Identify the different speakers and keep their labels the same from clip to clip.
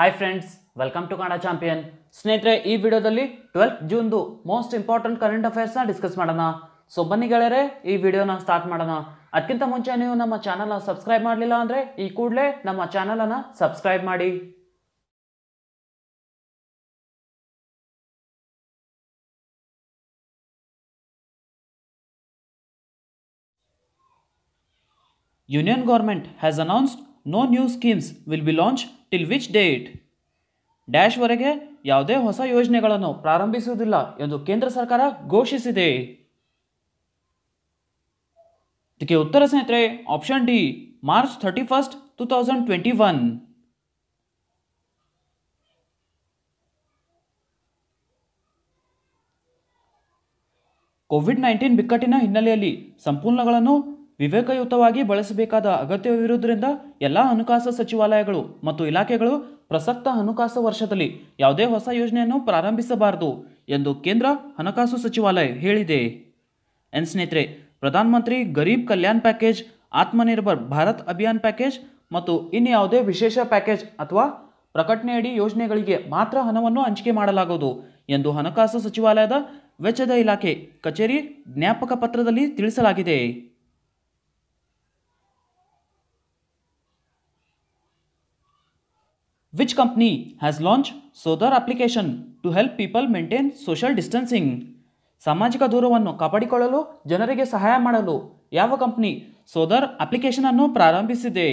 Speaker 1: Hi friends welcome to Kannada champion ಸ್ನೇಹಿತರೆ, ಈ ವಿಡಿಯೋದಲ್ಲಿ ಟ್ವೆಲ್ತ್ ಜೂನ್ದು ಮೋಸ್ಟ್ ಇಂಪಾರ್ಟೆಂಟ್ ಕರೆಂಟ್ ಅಫೇರ್ಸ್ನ ಡಿಸ್ಕಸ್ ಮಾಡೋಣ. ಸೊ ಬನ್ನಿ ಗೆಳೆಯರೆ, ಈ ವಿಡಿಯೋನ ಸ್ಟಾರ್ಟ್ ಮಾಡೋಣ. ಅದಕ್ಕಿಂತ ಮುಂಚೆ ನೀವು ನಮ್ಮ ಚಾನಲ್ನ ಸಬ್ಸ್ಕ್ರೈಬ್ ಮಾಡಲಿಲ್ಲ ಅಂದರೆ ಈ ಕೂಡಲೇ ನಮ್ಮ ಚಾನಲನ್ನು ಸಬ್ಸ್ಕ್ರೈಬ್ ಮಾಡಿ. Union government has announced no new schemes will be launch till which date ಡ್ಯಾಶ್ವರೆಗೆ ಯಾವುದೇ ಹೊಸ ಯೋಜನೆಗಳನ್ನು ಪ್ರಾರಂಭಿಸುವುದಿಲ್ಲ ಎಂದು ಕೇಂದ್ರ ಸರ್ಕಾರ ಘೋಷಿಸಿದೆ. ಇದಕ್ಕೆ ಉತ್ತರ ಸ್ನೇಹಿತರೆ option D March thirty first two thousand twenty one COVID nineteen ಬಿಕ್ಕಟ್ಟಿನ ಹಿನ್ನೆಲೆಯಲ್ಲಿ ಸಂಪನ್ಮೂಲಗಳನ್ನು ವಿವೇಕಯುತವಾಗಿ ಬಳಸಬೇಕಾದ ಅಗತ್ಯವಿರುವುದರಿಂದ ಎಲ್ಲ ಹಣಕಾಸು ಸಚಿವಾಲಯಗಳು ಮತ್ತು ಇಲಾಖೆಗಳು ಪ್ರಸಕ್ತ ಹಣಕಾಸು ವರ್ಷದಲ್ಲಿ ಯಾವುದೇ ಹೊಸ ಯೋಜನೆಯನ್ನು ಪ್ರಾರಂಭಿಸಬಾರದು ಎಂದು ಕೇಂದ್ರ ಹಣಕಾಸು ಸಚಿವಾಲಯ ಹೇಳಿದೆ. ಎನ್ ಸ್ನೇಹಿತರೆ ಪ್ರಧಾನಮಂತ್ರಿ ಗರೀಬ್ ಕಲ್ಯಾಣ್ ಪ್ಯಾಕೇಜ್, ಆತ್ಮನಿರ್ಭರ್ ಭಾರತ್ ಅಭಿಯಾನ್ ಪ್ಯಾಕೇಜ್ ಮತ್ತು ಇನ್ನು ಯಾವುದೇ ವಿಶೇಷ ಪ್ಯಾಕೇಜ್ ಅಥವಾ ಪ್ರಕಟಣೆಯಡಿ ಯೋಜನೆಗಳಿಗೆ ಮಾತ್ರ ಹಣವನ್ನು ಹಂಚಿಕೆ ಮಾಡಲಾಗುವುದು ಎಂದು ಹಣಕಾಸು ಸಚಿವಾಲಯದ ವೆಚ್ಚದ ಇಲಾಖೆ ಕಚೇರಿ ಜ್ಞಾಪಕ ಪತ್ರದಲ್ಲಿ ತಿಳಿಸಲಾಗಿದೆ. Which company has launched Sodar application to help people maintain social distancing? ಸಾಮಾಜಿಕ ದೂರವನ್ನು ಕಾಪಾಡಿಕೊಳ್ಳಲು, ಜನರಿಗೆ ಸಹಾಯ ಮಾಡಲು ಯಾವ ಕಂಪ್ನಿ ಸೋದರ್ ಅಪ್ಲಿಕೇಶನ್ ಅನ್ನು ಪ್ರಾರಂಭಿಸಿದೆ?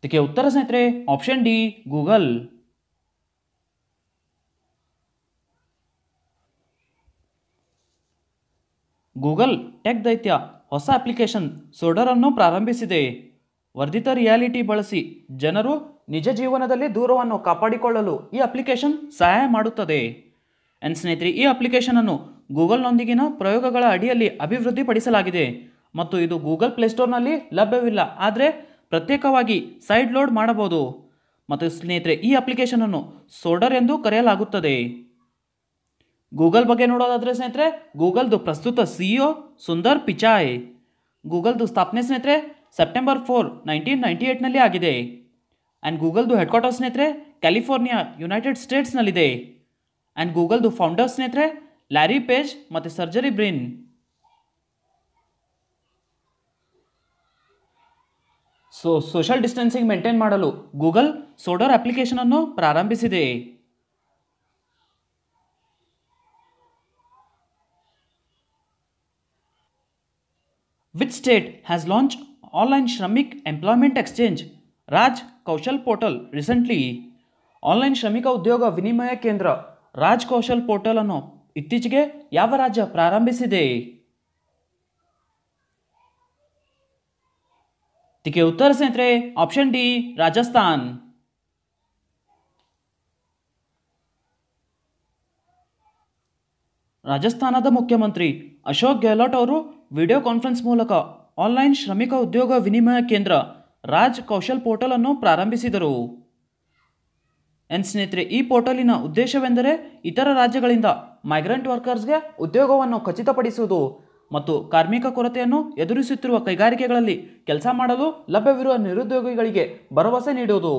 Speaker 1: ಇದಕ್ಕೆ ಉತ್ತರ ಸ್ನೇಹಿತರೆ option D Google Google tech ದೈತ್ಯ ಹೊಸ ಅಪ್ಲಿಕೇಶನ್ ಸೋಡರ್ ಅನ್ನು ಪ್ರಾರಂಭಿಸಿದೆ. ವರ್ಧಿತ ರಿಯಾಲಿಟಿ ಬಳಸಿ ಜನರು ನಿಜ ಜೀವನದಲ್ಲಿ ದೂರವನ್ನು ಕಾಪಾಡಿಕೊಳ್ಳಲು ಈ ಅಪ್ಲಿಕೇಶನ್ ಸಹಾಯ ಮಾಡುತ್ತದೆ. ಎನ್ ಸ್ನೇಹಿತರೆ, ಈ ಅಪ್ಲಿಕೇಶನ್ ಅನ್ನು ಗೂಗಲ್ನೊಂದಿಗಿನ ಪ್ರಯೋಗಗಳ ಅಡಿಯಲ್ಲಿ ಅಭಿವೃದ್ಧಿಪಡಿಸಲಾಗಿದೆ. ಮತ್ತು ಇದು ಗೂಗಲ್ ಪ್ಲೇಸ್ಟೋರ್ನಲ್ಲಿ ಲಭ್ಯವಿಲ್ಲ, ಆದರೆ ಪ್ರತ್ಯೇಕವಾಗಿ ಸೈಡ್ ಲೋಡ್ ಮಾಡಬಹುದು. ಮತ್ತು ಸ್ನೇಹಿತರೆ, ಈ ಅಪ್ಲಿಕೇಶನ್ ಅನ್ನು ಸೋಡರ್ ಎಂದು ಕರೆಯಲಾಗುತ್ತದೆ. ಗೂಗಲ್ ಬಗ್ಗೆ ನೋಡೋದಾದರೆ ಸ್ನೇಹಿತರೆ, ಗೂಗಲ್ದು ಪ್ರಸ್ತುತ ಸಿಇಒ ಸುಂದರ್ ಪಿಚಾಯ್. ಗೂಗಲ್ದು ಸ್ಥಾಪನೆ ಸ್ನೇಹಿತರೆ ಸೆಪ್ಟೆಂಬರ್ ಫೋರ್ ನೈನ್ಟೀನ್ ನೈಂಟಿ ಏಯ್ಟ್ನಲ್ಲಿ ಆಗಿದೆ. ಆ್ಯಂಡ್ ಗೂಗಲ್ದು ಹೆಡ್ ಕ್ವಾರ್ಟರ್ ಸ್ನೇಹಿತರೆ ಕ್ಯಾಲಿಫೋರ್ನಿಯಾ ಯುನೈಟೆಡ್ ಸ್ಟೇಟ್ಸ್ನಲ್ಲಿದೆ ಆ್ಯಂಡ್ ಗೂಗಲ್ದು ಫೌಂಡರ್ ಸ್ನೇಹಿತರೆ ಲ್ಯಾರಿ ಪೇಜ್ ಮತ್ತು Sergey Brin so social distancing maintain ಮಾಡಲು ಗೂಗಲ್ ಸೋಡರ್ ಅಪ್ಲಿಕೇಶನ್ ಅನ್ನು ಪ್ರಾರಂಭಿಸಿದೆ. Which state has launch online Shramik employment exchange Raj Kaushal portal recently online ಶ್ರಮಿಕ ಉದ್ಯೋಗ ವಿನಿಮಯ ಕೇಂದ್ರ ರಾಜ್ ಕೌಶಲ್ ಪೋರ್ಟಲ್ ಅನ್ನು ಇತ್ತೀಚೆಗೆ ಯಾವ ರಾಜ್ಯ ಪ್ರಾರಂಭಿಸಿದೆ? ಇದಕ್ಕೆ ಉತ್ತರ ಸ್ನೇಹಿತರೆ ಆಪ್ಷನ್ ಡಿ ರಾಜಸ್ಥಾನ್. ರಾಜಸ್ಥಾನದ ಮುಖ್ಯಮಂತ್ರಿ ಅಶೋಕ್ ಗೆಹ್ಲೋಟ್ ಅವರು ವಿಡಿಯೋ ಕಾನ್ಫರೆನ್ಸ್ ಮೂಲಕ ಆನ್ಲೈನ್ ಶ್ರಮಿಕ ಉದ್ಯೋಗ ವಿನಿಮಯ ಕೇಂದ್ರ ರಾಜ್ ಕೌಶಲ್ ಪೋರ್ಟಲ್ ಅನ್ನು ಪ್ರಾರಂಭಿಸಿದರು. ಎನ್ ಸ್ನೇಹಿತರೆ, ಈ ಪೋರ್ಟಲಿನ ಉದ್ದೇಶವೆಂದರೆ ಇತರ ರಾಜ್ಯಗಳಿಂದ ಮೈಗ್ರೆಂಟ್ ವರ್ಕರ್ಸ್ಗೆ ಉದ್ಯೋಗವನ್ನು ಖಚಿತಪಡಿಸುವುದು ಮತ್ತು ಕಾರ್ಮಿಕ ಕೊರತೆಯನ್ನು ಎದುರಿಸುತ್ತಿರುವ ಕೈಗಾರಿಕೆಗಳಲ್ಲಿ ಕೆಲಸ ಮಾಡಲು ಲಭ್ಯವಿರುವ ನಿರುದ್ಯೋಗಿಗಳಿಗೆ ಭರವಸೆ ನೀಡುವುದು.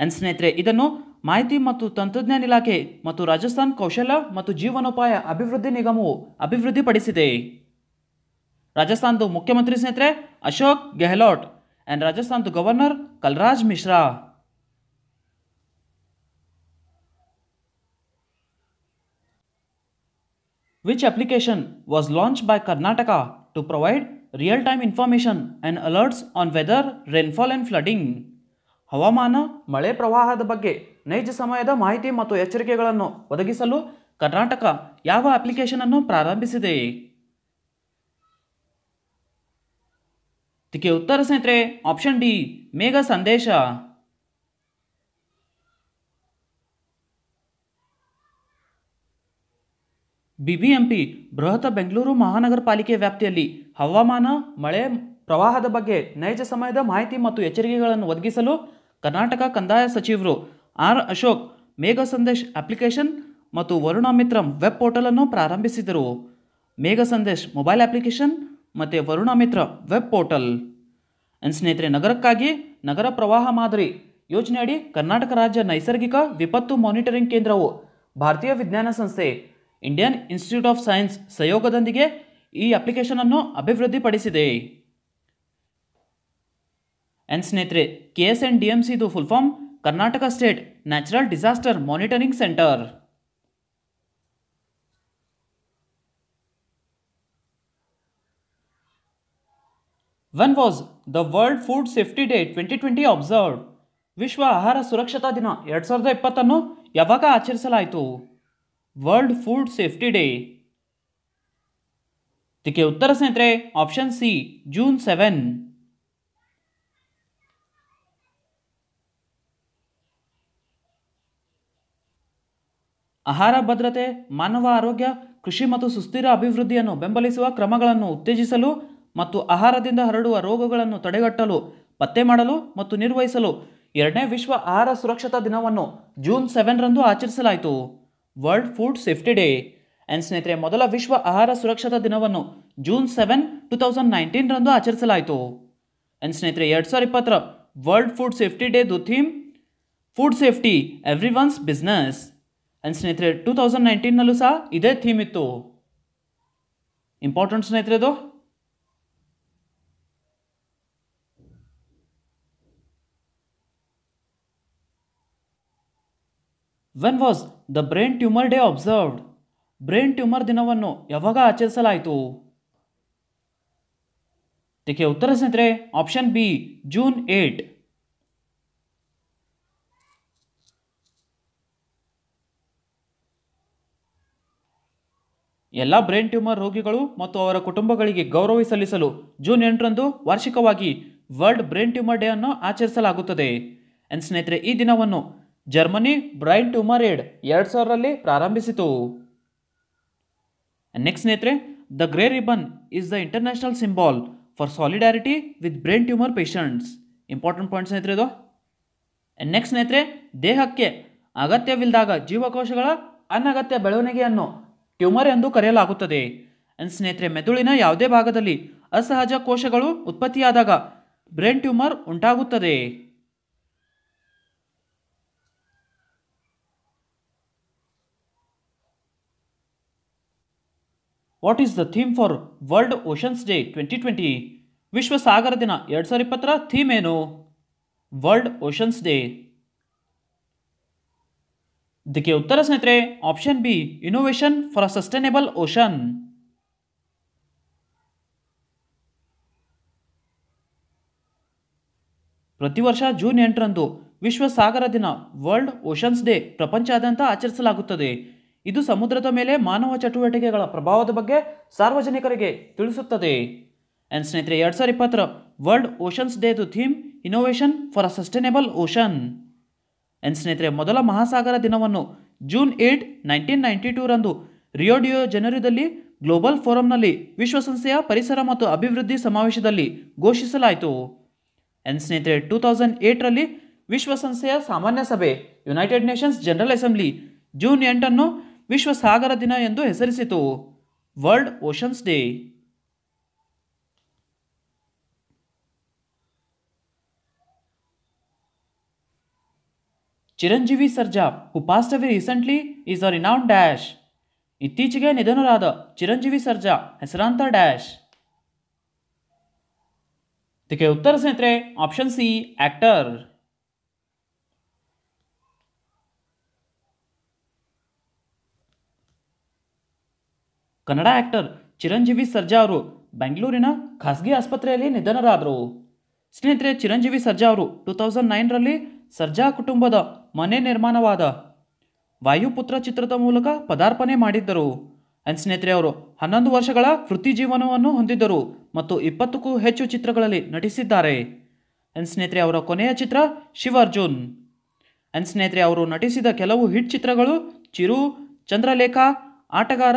Speaker 1: ಎನ್ ಸ್ನೇಹಿತರೆ, ಇದನ್ನು ಮಾಹಿತಿ ಮತ್ತು ತಂತ್ರಜ್ಞಾನ ಇಲಾಖೆ ಮತ್ತು ರಾಜಸ್ಥಾನ್ ಕೌಶಲ್ಯ ಮತ್ತು ಜೀವನೋಪಾಯ ಅಭಿವೃದ್ಧಿ ನಿಗಮವು ಅಭಿವೃದ್ಧಿಪಡಿಸಿದೆ. ರಾಜಸ್ಥಾನದ ಮುಖ್ಯಮಂತ್ರಿ ಸ್ನೇಹಿತರೆ ಅಶೋಕ್ ಗೆಹ್ಲೋಟ್ ಆ್ಯಂಡ್ ರಾಜಸ್ಥಾನದ governor Kalraj Mishra. Which application was launch by Karnataka to provide real time information and alerts on weather rainfall and flooding ಹವಾಮಾನ, ಮಳೆ ಪ್ರವಾಹದ ಬಗ್ಗೆ ನೈಜ ಸಮಯದ ಮಾಹಿತಿ ಮತ್ತು ಎಚ್ಚರಿಕೆಗಳನ್ನು ಒದಗಿಸಲು ಕರ್ನಾಟಕ ಯಾವ ಅಪ್ಲಿಕೇಶನ್ ಅನ್ನು ಪ್ರಾರಂಭಿಸಿದೆ? ಇದಕ್ಕೆ ಉತ್ತರ ಸ್ನೇಹಿತರೆ ಆಪ್ಷನ್ ಡಿ ಮೇಘ ಸಂದೇಶ. ಬಿಬಿಎಂಪಿ ಬೃಹತ್ ಬೆಂಗಳೂರು ಮಹಾನಗರ ಪಾಲಿಕೆ ವ್ಯಾಪ್ತಿಯಲ್ಲಿ ಹವಾಮಾನ, ಮಳೆ ಪ್ರವಾಹದ ಬಗ್ಗೆ ನೈಜ ಸಮಯದ ಮಾಹಿತಿ ಮತ್ತು ಎಚ್ಚರಿಕೆಗಳನ್ನು ಒದಗಿಸಲು ಕರ್ನಾಟಕ ಕಂದಾಯ ಸಚಿವರು ಆರ್ ಅಶೋಕ್ ಮೇಘ ಸಂದೇಶ್ ಅಪ್ಲಿಕೇಶನ್ ಮತ್ತು ವರುಣಾ ಮಿತ್ರಂ ವೆಬ್ ಪೋರ್ಟಲನ್ನು ಪ್ರಾರಂಭಿಸಿದರು. ಮೇಘ ಸಂದೇಶ್ ಮೊಬೈಲ್ ಅಪ್ಲಿಕೇಶನ್ ಮತ್ತು ವರುಣ ಮಿತ್ರ ವೆಬ್ ಪೋರ್ಟಲ್ ನನ್ನ ಸ್ನೇಹಿತರೆ, ನಗರಕ್ಕಾಗಿ ನಗರ ಪ್ರವಾಹ ಮಾದರಿ. ಯೋಜನೆಯಡಿ ಕರ್ನಾಟಕ ರಾಜ್ಯ ನೈಸರ್ಗಿಕ ವಿಪತ್ತು ಮಾನಿಟರಿಂಗ್ ಕೇಂದ್ರವು ಭಾರತೀಯ ವಿಜ್ಞಾನ ಸಂಸ್ಥೆ ಇಂಡಿಯನ್ ಇನ್ಸ್ಟಿಟ್ಯೂಟ್ ಆಫ್ ಸೈನ್ಸ್ ಸಹಯೋಗದೊಂದಿಗೆ ಈ ಅಪ್ಲಿಕೇಶನನ್ನು ಅಭಿವೃದ್ಧಿಪಡಿಸಿದೆ. ಎನ್ ಸ್ನೇಹಿತರೆ K S N D M Siddu full form Karnataka state natural disaster monitoring centre when was the world food safety day twenty twenty observed ವಿಶ್ವ ಆಹಾರ ಸುರಕ್ಷತಾ ದಿನ ಎರಡು ಸಾವಿರದ ಇಪ್ಪತ್ತನ್ನು ಯಾವಾಗ ಆಚರಿಸಲಾಯಿತು? ವರ್ಲ್ಡ್ ಫುಡ್ ಸೇಫ್ಟಿ ಡೇ ಇದಕ್ಕೆ ಉತ್ತರ ಸ್ನೇಹಿತರೆ ಆಪ್ಷನ್ ಸಿ ಜೂನ್ ಸೆವೆನ್ ಆಹಾರ ಭದ್ರತೆ, ಮಾನವ ಆರೋಗ್ಯ, ಕೃಷಿ ಮತ್ತು ಸುಸ್ಥಿರ ಅಭಿವೃದ್ಧಿಯನ್ನು ಬೆಂಬಲಿಸುವ ಕ್ರಮಗಳನ್ನು ಉತ್ತೇಜಿಸಲು ಮತ್ತು ಆಹಾರದಿಂದ ಹರಡುವ ರೋಗಗಳನ್ನು ತಡೆಗಟ್ಟಲು, ಪತ್ತೆ ಮಾಡಲು ಮತ್ತು ನಿರ್ವಹಿಸಲು ಎರಡನೇ ವಿಶ್ವ ಆಹಾರ ಸುರಕ್ಷತಾ ದಿನವನ್ನು ಜೂನ್ ಸೆವೆನ್ರಂದು ಆಚರಿಸಲಾಯಿತು. World food safety day. And ಸ್ನೇಹಿತರೆ, ಮೊದಲ ವಿಶ್ವ ಆಹಾರ ಸುರಕ್ಷತಾ ದಿನವನ್ನು ಜೂನ್ ಸೆವೆನ್, ಟು ತೌಸಂಡ್ ನೈನ್ಟೀನ್ರಂದು ಆಚರಿಸಲಾಯಿತು. ಆ್ಯಂಡ್ ಸ್ನೇಹಿತರೆ, ಎರಡು ಸಾವಿರ ಇಪ್ಪತ್ತರ world food safety ಡೇದು theme, food safety everyone's business. And ಸ್ನೇಹಿತರೆ, ಟೂ ತೌಸಂಡ್ ನೈನ್ಟೀನ್ನಲ್ಲೂ ಸಹ ಇದೇ ಥೀಮ್ ಇತ್ತು. ಇಂಪಾರ್ಟೆಂಟ್ ಸ್ನೇಹಿತರೆ ಇದು. When was the brain tumour day observed brain tumour ದಿನವನ್ನು ಯಾವಾಗ ಆಚರಿಸಲಾಯಿತು? ಇದಕ್ಕೆ ಉತ್ತರ ಸ್ನೇಹಿತರೆ ಆಪ್ಷನ್ ಬಿ ಜೂನ್ ಏಟ್ ಎಲ್ಲ ಬ್ರೈನ್ ಟ್ಯೂಮರ್ ರೋಗಿಗಳು ಮತ್ತು ಅವರ ಕುಟುಂಬಗಳಿಗೆ ಗೌರವ ಸಲ್ಲಿಸಲು ಜೂನ್ ಎಂಟರಂದು ವಾರ್ಷಿಕವಾಗಿ ವರ್ಲ್ಡ್ ಬ್ರೈನ್ ಟ್ಯೂಮರ್ ಡೇ ಅನ್ನು ಆಚರಿಸಲಾಗುತ್ತದೆ. ಎನ್ ಸ್ನೇಹಿತರೆ, ಈ ದಿನವನ್ನು ಜರ್ಮನಿ ಬ್ರೈನ್ ಟ್ಯೂಮರ್ ಏಡ್ ಎರಡು ಸಾವಿರರಲ್ಲಿ ಪ್ರಾರಂಭಿಸಿತು. ನೆಕ್ಸ್ಟ್ ಸ್ನೇಹಿತರೆ the grey ribbon is the international symbol for solidarity with brain tumour patients important point ಸ್ನೇಹಿತರೆ ಇದು. ನೆಕ್ಸ್ಟ್ ಸ್ನೇಹಿತರೆ, ದೇಹಕ್ಕೆ ಅಗತ್ಯವಿಲ್ಲದಾಗ ಜೀವಕೋಶಗಳ ಅನಗತ್ಯ ಬೆಳವಣಿಗೆಯನ್ನು ಟ್ಯೂಮರ್ ಎಂದು ಕರೆಯಲಾಗುತ್ತದೆ. ಅಂಡ್ ಸ್ನೇಹಿತರೆ, ಮೆದುಳಿನ ಯಾವುದೇ ಭಾಗದಲ್ಲಿ ಅಸಹಜ ಕೋಶಗಳು ಉತ್ಪತ್ತಿಯಾದಾಗ ಬ್ರೈನ್ ಟ್ಯೂಮರ್ ಉಂಟಾಗುತ್ತದೆ. What is the theme for world oceans day twenty twenty ವಿಶ್ವ ಸಾಗರ ದಿನ ಎರಡು ಸಾವಿರ ಇಪ್ಪತ್ತರ ಥೀಮ್ ಏನು? ವರ್ಲ್ಡ್ ಓಷನ್ಸ್ ಡೇ ಇದಕ್ಕೆ ಉತ್ತರ ಸ್ನೇಹಿತರೆ option B innovation for a sustainable ocean ಪ್ರತಿ ವರ್ಷ ಜೂನ್ ಎಂಟರಂದು ವಿಶ್ವ ಸಾಗರ ದಿನ ವರ್ಲ್ಡ್ ಓಷನ್ಸ್ ಡೇ ಪ್ರಪಂಚಾದ್ಯಂತ ಆಚರಿಸಲಾಗುತ್ತದೆ. ಇದು ಸಮುದ್ರದ ಮೇಲೆ ಮಾನವ ಚಟುವಟಿಕೆಗಳ ಪ್ರಭಾವದ ಬಗ್ಗೆ ಸಾರ್ವಜನಿಕರಿಗೆ ತಿಳಿಸುತ್ತದೆ. ಆ್ಯಂಡ್ ಸ್ನೇಹಿತರೆ, ಎರಡು ಸಾವಿರ ಇಪ್ಪತ್ತರ world oceans ಡೇದು theme innovation for a sustainable ocean and ಸ್ನೇಹಿತರೆ, ಮೊದಲ ಮಹಾಸಾಗರ ದಿನವನ್ನು ಜೂನ್ ಏಟ್ ನೈನ್ಟೀನ್ ನೈಂಟಿ ಟೂರಂದು ರಿಯೋಡಿಯೋ ಜನರಿದಲ್ಲಿ ಗ್ಲೋಬಲ್ ಫೋರಂನಲ್ಲಿ ವಿಶ್ವಸಂಸ್ಥೆಯ ಪರಿಸರ ಮತ್ತು ಅಭಿವೃದ್ಧಿ ಸಮಾವೇಶದಲ್ಲಿ ಘೋಷಿಸಲಾಯಿತು. ಆ್ಯಂಡ್ ಸ್ನೇಹಿತರೆ ಟೂ ತೌಸಂಡ್ ಏಟ್ರಲ್ಲಿ ವಿಶ್ವಸಂಸ್ಥೆಯ ಸಾಮಾನ್ಯ ಸಭೆ United Nations General Assembly June ಎಂಟನ್ನು ವಿಶ್ವ ಸಾಗರ ದಿನ ಎಂದು ಹೆಸರಿಸಿತು. World oceans day. Chiranjeevi Sarja who passed away recently is a renowned dash. ಇತ್ತೀಚೆಗೆ ನಿಧನರಾದ ಚಿರಂಜೀವಿ ಸರ್ಜಾ ಹೆಸರಾಂತ ಡ್ಯಾಶ್. ಇದಕ್ಕೆ ಉತ್ತರ ಸ್ನೇಹಿತರೆ, option C actor Kannada actor Chiranjeevi Sarja ಅವರು ಬೆಂಗಳೂರಿನ ಖಾಸಗಿ ಆಸ್ಪತ್ರೆಯಲ್ಲಿ ನಿಧನರಾದರು. ಸ್ನೇಹಿತರೆ, ಚಿರಂಜೀವಿ ಸರ್ಜಾ ಅವರು ಟೂ ತೌಸಂಡ್ ನೈನ್ರಲ್ಲಿ ಸರ್ಜಾ ಕುಟುಂಬದ ಮನೆ ನಿರ್ಮಾಣವಾದ ವಾಯುಪುತ್ರ ಚಿತ್ರದ ಮೂಲಕ ಪದಾರ್ಪಣೆ ಮಾಡಿದ್ದರು. ಅಂಡ್ ಸ್ನೇಹಿತರೆ, ಅವರು ಹನ್ನೊಂದು ವರ್ಷಗಳ ವೃತ್ತಿ ಜೀವನವನ್ನು ಹೊಂದಿದ್ದರು ಮತ್ತು ಇಪ್ಪತ್ತಕ್ಕೂ ಹೆಚ್ಚು ಚಿತ್ರಗಳಲ್ಲಿ ನಟಿಸಿದ್ದಾರೆ. ಅಂಡ್ ಸ್ನೇಹಿತರೆ, ಅವರ ಕೊನೆಯ ಚಿತ್ರ ಶಿವಾರ್ಜುನ್ ಅನ್ ಸ್ನೇಹಿತರೆ, ಅವರು ನಟಿಸಿದ ಕೆಲವು ಹಿಟ್ ಚಿತ್ರಗಳು ಚಿರು, ಚಂದ್ರಲೇಖ, ಆಟಗಾರ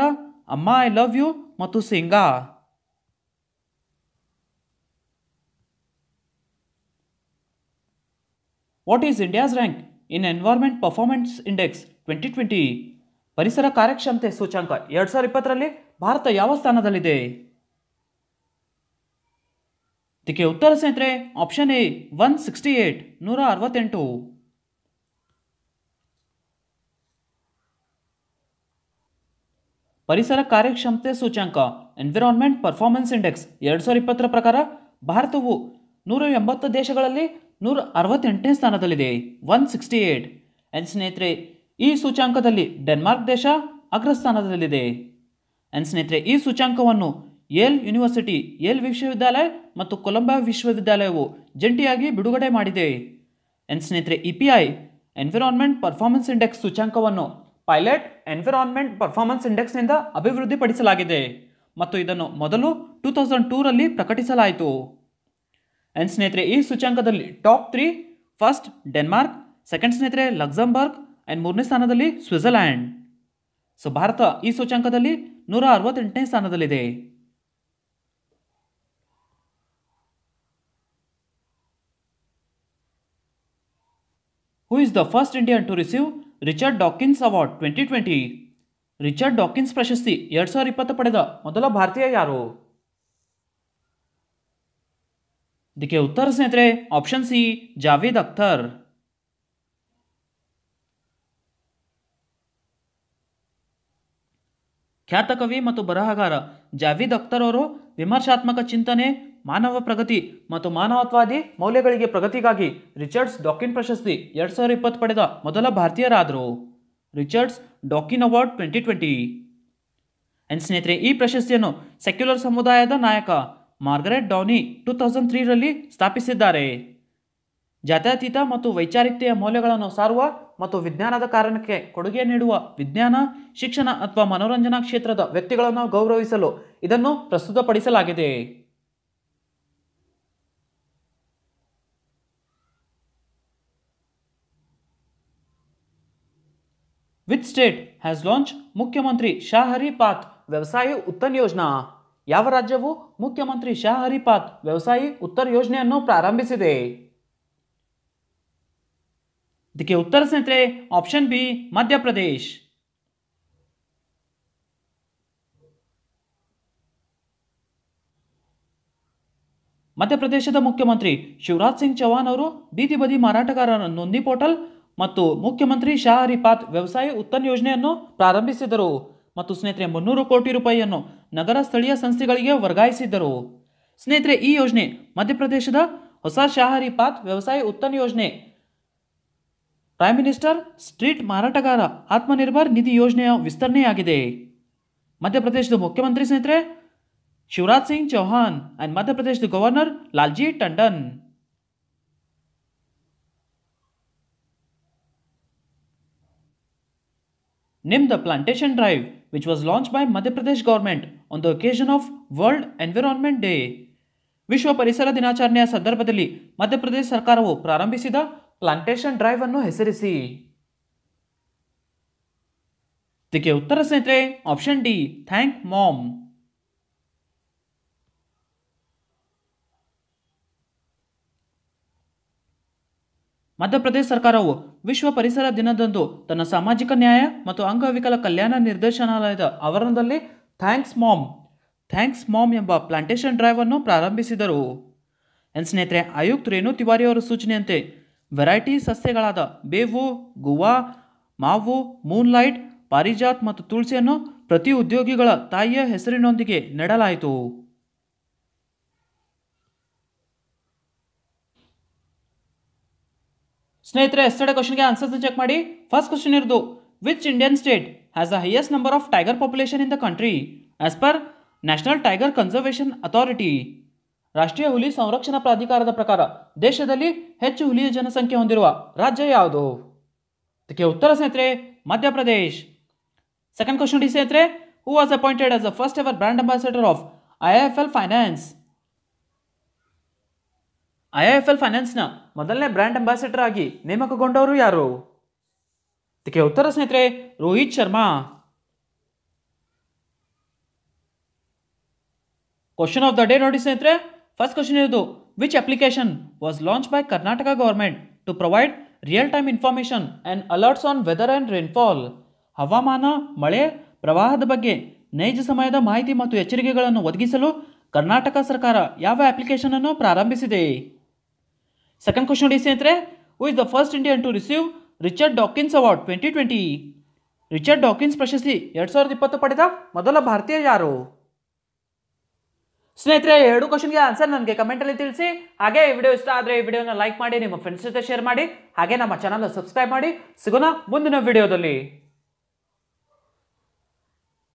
Speaker 1: ಅಮ್ಮ ಐ ಲವ್ ಯು ಮತ್ತು ಸಿಂಗಾ. What is India's rank in environment performance index twenty twenty ಪರಿಸರ ಕಾರ್ಯಕ್ಷಮತೆ ಸೂಚ್ಯಾಂಕ ಎರಡು ಸಾವಿರದ ಇಪ್ಪತ್ತರಲ್ಲಿ ಭಾರತ ಯಾವ ಸ್ಥಾನದಲ್ಲಿದೆ? ಇದಕ್ಕೆ ಉತ್ತರ ಸ್ನೇಹಿತರೆ option A one sixty eight ನೂರ ಅರವತ್ತೆಂಟು. ಪರಿಸರ ಕಾರ್ಯಕ್ಷಮತೆ ಸೂಚ್ಯಾಂಕ ಎನ್ವಿರಾನ್ಮೆಂಟ್ ಪರ್ಫಾರ್ಮೆನ್ಸ್ ಇಂಡೆಕ್ಸ್ ಎರಡು ಸಾವಿರ ಇಪ್ಪತ್ತರ ಪ್ರಕಾರ ಭಾರತವು ನೂರ ಎಂಬತ್ತು ದೇಶಗಳಲ್ಲಿ ನೂರ ಅರವತ್ತೆಂಟನೇ ಸ್ಥಾನದಲ್ಲಿದೆ ಒನ್ ಸಿಕ್ಸ್ಟಿ ಏಟ್ ಎನ್ ಸ್ನೇಹಿತರೆ, ಈ ಸೂಚ್ಯಾಂಕದಲ್ಲಿ ಡೆನ್ಮಾರ್ಕ್ ದೇಶ ಅಗ್ರಸ್ಥಾನದಲ್ಲಿದೆ. ಎನ್ ಸ್ನೇಹಿತರೆ, ಈ ಸೂಚ್ಯಾಂಕವನ್ನು ಯೇಲ್ ಯೂನಿವರ್ಸಿಟಿ ಯೇಲ್ ವಿಶ್ವವಿದ್ಯಾಲಯ ಮತ್ತು ಕೊಲಂಬಾ ವಿಶ್ವವಿದ್ಯಾಲಯವು ಜಂಟಿಯಾಗಿ ಬಿಡುಗಡೆ ಮಾಡಿದೆ. ಎನ್ ಸ್ನೇಹಿತರೆ, E P I environment performance index ಸೂಚ್ಯಾಂಕವನ್ನು pilot environment performance ಇಂಡೆಕ್ಸ್ನಿಂದ ಅಭಿವೃದ್ಧಿಪಡಿಸಲಾಗಿದೆ ಮತ್ತು ಇದನ್ನು ಮೊದಲು ಟೂ ತೌಸಂಡ್ ಟೂರಲ್ಲಿ ಪ್ರಕಟಿಸಲಾಯಿತು. ಎನ್ ಸ್ನೇಹಿತರೆ, ಈ ಸೂಚ್ಯಾಂಕದಲ್ಲಿ top three, first Denmark, second ಸ್ನೇಹಿತರೆ ಲಕ್ಸಂಬರ್ಗ್ ಆ್ಯಂಡ್ ಮೂರನೇ ಸ್ಥಾನದಲ್ಲಿ ಸ್ವಿಟ್ಜರ್ಲ್ಯಾಂಡ್. ಸೊ, ಭಾರತ ಈ ಸೂಚ್ಯಾಂಕದಲ್ಲಿ ನೂರ ಅರವತ್ತೆಂಟನೇ ಸ್ಥಾನದಲ್ಲಿದೆ. Who is the first Indian to receive Richard Dawkins award twenty twenty Richard Dawkins ಪ್ರಶಸ್ತಿ ಎರಡು ಸಾವಿರ ಇಪ್ಪತ್ತು ಪಡೆದ ಮೊದಲ ಭಾರತೀಯ ಯಾರು? ಇದಕ್ಕೆ ಉತ್ತರ ಸ್ನೇಹಿತರೆ ಆಪ್ಷನ್ ಸಿ ಜಾವೇದ್ ಅಖ್ತರ್. ಖ್ಯಾತ ಕವಿ ಮತ್ತು ಬರಹಗಾರ ಜಾವೇದ್ ಅಖ್ತರ್ ಅವರು ವಿಮರ್ಶಾತ್ಮಕ ಚಿಂತನೆ ಮಾನವ ಪ್ರಗತಿ ಮತ್ತು ಮಾನವತ್ವಾದಿ ಮೌಲ್ಯಗಳಿಗೆ ಪ್ರಗತಿಗಾಗಿ ರಿಚರ್ಡ್ಸ್ ಡಾಕಿನ್ ಪ್ರಶಸ್ತಿ ಎರಡು ಸಾವಿರ ಇಪ್ಪತ್ತು ಪಡೆದ ಮೊದಲ ಭಾರತೀಯರಾದರು. Richards Dawkin award twenty twenty. And ಸ್ನೇಹಿತರೆ, ಈ ಪ್ರಶಸ್ತಿಯನ್ನು ಸೆಕ್ಯುಲರ್ ಸಮುದಾಯದ ನಾಯಕ ಮಾರ್ಗರೆಟ್ ಡೌನಿ ಟೂ ತೌಸಂಡ್ ತ್ರೀರಲ್ಲಿ ಸ್ಥಾಪಿಸಿದ್ದಾರೆ. ಜಾತ್ಯತೀತ ಮತ್ತು ವೈಚಾರಿಕತೆಯ ಮೌಲ್ಯಗಳನ್ನು ಸಾರುವ ಮತ್ತು ವಿಜ್ಞಾನದ ಕಾರಣಕ್ಕೆ ಕೊಡುಗೆ ನೀಡುವ ವಿಜ್ಞಾನ, ಶಿಕ್ಷಣ ಅಥವಾ ಮನೋರಂಜನಾ ಕ್ಷೇತ್ರದ ವ್ಯಕ್ತಿಗಳನ್ನು ಗೌರವಿಸಲು ಇದನ್ನು ಪ್ರಸ್ತುತಪಡಿಸಲಾಗಿದೆ. ವಿಚ್ ಸ್ಟೇಟ್ ಹ್ಯಾಸ್ ಲಾಂಚ್ ಮುಖ್ಯಮಂತ್ರಿ ಶಾ ಹರಿಪಾತ್ ವ್ಯವಸಾಯ ಉತ್ತನ್ ಯೋಜನಾ. ಯಾವ ರಾಜ್ಯವು ಮುಖ್ಯಮಂತ್ರಿ ಶಾ ಹರಿಪಾತ್ ವ್ಯವಸಾಯಿ ಉತ್ತರ ಯೋಜನೆಯನ್ನು ಪ್ರಾರಂಭಿಸಿದೆ? ಇದಕ್ಕೆ ಉತ್ತರ ಸ್ನೇಹಿತರೆ ಆಪ್ಷನ್ ಬಿ ಮಧ್ಯಪ್ರದೇಶ್ ಮಧ್ಯಪ್ರದೇಶದ ಮುಖ್ಯಮಂತ್ರಿ ಶಿವರಾಜ್ ಸಿಂಗ್ ಚೌಹಾಣ್ ಅವರು ಬೀದಿ ಬದಿ ಮಾರಾಟಗಾರರ ನೋಂದಿ ಪೋರ್ಟಲ್ ಮತ್ತು ಮುಖ್ಯಮಂತ್ರಿ ಶಾ ಹರಿಪಾತ್ ವ್ಯವಸಾಯ ಉತ್ತನ್ ಯೋಜನೆಯನ್ನು ಪ್ರಾರಂಭಿಸಿದರು ಮತ್ತು ಸ್ನೇಹಿತರೆ ಮುನ್ನೂರು ಕೋಟಿ ರೂಪಾಯಿಯನ್ನು ನಗರ ಸ್ಥಳೀಯ ಸಂಸ್ಥೆಗಳಿಗೆ ವರ್ಗಾಯಿಸಿದ್ದರು. ಸ್ನೇಹಿತರೆ, ಈ ಯೋಜನೆ ಮಧ್ಯಪ್ರದೇಶದ ಹೊಸ ಶಾಹರಿ ಹರಿಪಾತ್ ವ್ಯವಸಾಯ ಉತ್ತನ್ ಯೋಜನೆ ಪ್ರೈಮ್ ಮಿನಿಸ್ಟರ್ ಸ್ಟ್ರೀಟ್ ಮಾರಾಟಗಾರ ಆತ್ಮನಿರ್ಭರ್ ನಿಧಿ ಯೋಜನೆಯ ವಿಸ್ತರಣೆಯಾಗಿದೆ. ಮಧ್ಯಪ್ರದೇಶದ ಮುಖ್ಯಮಂತ್ರಿ ಸ್ನೇಹಿತರೆ, ಶಿವರಾಜ್ ಸಿಂಗ್ ಚೌಹಾನ್ ಅಂಡ್ ಮಧ್ಯಪ್ರದೇಶದ governor Lalji Tandon. Name the plantation drive which was launched by Madhya Pradesh government on the occasion of World Environment Day. ವಿಶ್ವ ಪರಿಸರ ದಿನಾಚರಣೆಯ ಸಂದರ್ಭದಲ್ಲಿ ಮಧ್ಯಪ್ರದೇಶ ಸರ್ಕಾರವು ಪ್ರಾರಂಭಿಸಿದ ಪ್ಲಾಂಟೇಶನ್ ಡ್ರೈವ್ ಅನ್ನು ಹೆಸರಿಸಿ ಇದಕ್ಕೆ ಉತ್ತರ ಸ್ನೇಹಿತರೆ option D thank mom Madhya Pradesh ಸರ್ಕಾರವು ವಿಶ್ವ ಪರಿಸರ ದಿನದಂದು ತನ್ನ ಸಾಮಾಜಿಕ ನ್ಯಾಯ ಮತ್ತು ಅಂಗವಿಕಲ ಕಲ್ಯಾಣ ನಿರ್ದೇಶನಾಲಯದ ಆವರಣದಲ್ಲಿ ಥ್ಯಾಂಕ್ಸ್ ಮಾಮ್ ಥ್ಯಾಂಕ್ಸ್ ಮಾಮ್ ಎಂಬ ಪ್ಲಾಂಟೇಶನ್ ಡ್ರೈವ್ ಅನ್ನು ಪ್ರಾರಂಭಿಸಿದರು. ಎನ್ ಸ್ನೇಹಿತರೆ, ಆಯುಕ್ತ ರೇಣು ತಿವಾರಿ ಅವರ ಸೂಚನೆಯಂತೆ ವೆರೈಟಿ ಸಸ್ಯಗಳಾದ ಬೇವು, ಗುವಾ, ಮಾವು, ಮೂನ್ಲೈಟ್, ಪಾರಿಜಾತ್ ಮತ್ತು ತುಳಸಿಯನ್ನು ಪ್ರತಿ ಉದ್ಯೋಗಿಗಳ ತಾಯಿಯ ಹೆಸರಿನೊಂದಿಗೆ ನೆಡಲಾಯಿತು. ಸ್ನೇಹಿತರೆ ಎಸ್ಟರ್ಡೆ ಕ್ವಶನ್ಗೆ ಆನ್ಸರ್ಸ್ ಚೆಕ್ ಮಾಡಿ. ಫಸ್ಟ್ ಕ್ವಶನ್ ಇರೋದು which Indian state has the highest number of tiger population in the country as per national tiger conservation authority ರಾಷ್ಟ್ರೀಯ ಹುಲಿ ಸಂರಕ್ಷಣಾ ಪ್ರಾಧಿಕಾರದ ಪ್ರಕಾರ ದೇಶದಲ್ಲಿ ಹೆಚ್ಚು ಹುಲಿಯ ಜನಸಂಖ್ಯೆ ಹೊಂದಿರುವ ರಾಜ್ಯ ಯಾವುದು? ಇದಕ್ಕೆ ಉತ್ತರ ಸ್ನೇಹಿತರೆ, ಮಧ್ಯಪ್ರದೇಶ್. ಸೆಕೆಂಡ್ ಕ್ವಶನ್ ಡಿ ಸ್ನೇಹಿತರೆ who was appointed as the first ever brand ambassador of I F L finance I F L ಫೈನಾನ್ಸ್ನ ಮೊದಲನೇ ಬ್ರ್ಯಾಂಡ್ ಅಂಬಾಸಿಡರ್ ಆಗಿ ನೇಮಕಗೊಂಡವರು ಯಾರು? ಇದಕ್ಕೆ ಉತ್ತರ ಸ್ನೇಹಿತರೆ, Rohit Sharma. Question of the day ನೋಡಿ ಸ್ನೇಹಿತರೆ ಫಸ್ಟ್ ಕ್ವಶನ್ ಇರೋದು which application was launch by Karnataka government to provide real time information and alerts on weather and rainfall ಹವಾಮಾನ, ಮಳೆ, ಪ್ರವಾಹದ ಬಗ್ಗೆ ನೈಜ ಸಮಯದ ಮಾಹಿತಿ ಮತ್ತು ಎಚ್ಚರಿಕೆಗಳನ್ನು ಒದಗಿಸಲು ಕರ್ನಾಟಕ ಸರ್ಕಾರ ಯಾವ ಅಪ್ಲಿಕೇಶನನ್ನು ಪ್ರಾರಂಭಿಸಿದೆ? ಸೆಕೆಂಡ್ ಕ್ವಶನ್ ನೋಡಿ ಸ್ನೇಹಿತರೆ who is the first Indian to receive Richard Dawkins award twenty twenty Richard Dawkins ಪ್ರಶಸ್ತಿ ಎರಡು ಸಾವಿರದ ಇಪ್ಪತ್ತು ಪಡೆದ ಮೊದಲ ಭಾರತೀಯ ಯಾರು? ಸ್ನೇಹಿತರೆ ಎರಡು ಕ್ವಶನ್ಗೆ ಆನ್ಸರ್ ನನಗೆ ಕಮೆಂಟಲ್ಲಿ ತಿಳಿಸಿ. ಹಾಗೆ ಈ ವಿಡಿಯೋ ಇಷ್ಟ ಆದರೆ ಈ ವಿಡಿಯೋನ ಲೈಕ್ ಮಾಡಿ, ನಿಮ್ಮ ಫ್ರೆಂಡ್ಸ್ ಜೊತೆ ಶೇರ್ ಮಾಡಿ. ಹಾಗೆ ನಮ್ಮ ಚಾನಲ್ನ ಸಬ್ಸ್ಕ್ರೈಬ್ ಮಾಡಿ. ಸಿಗೋಣ ಮುಂದಿನ ವಿಡಿಯೋದಲ್ಲಿ